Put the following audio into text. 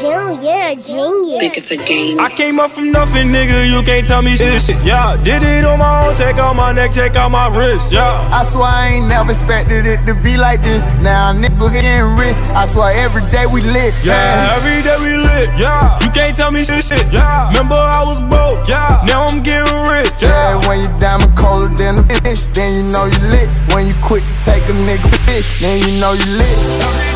June, you're a genius. think it's a game. I came up from nothing, nigga. You can't tell me shit. Yeah, did it on my own. Take out my neck, take out my wrist. Yeah. I swear I ain't never expected it to be like this. Now nigga getting rich. I swear every day we lit. Yeah, every day we lit. Yeah, you can't tell me shit. shit. Yeah, remember I was broke. Yeah, now I'm getting rich. Yeah, Yeah. when you diamond colder than a bitch, then you know you lit. When you quit to take a nigga bitch, then you know you lit.